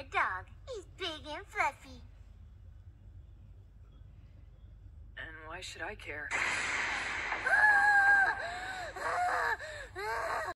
a dog. He's big and fluffy. And why should I care?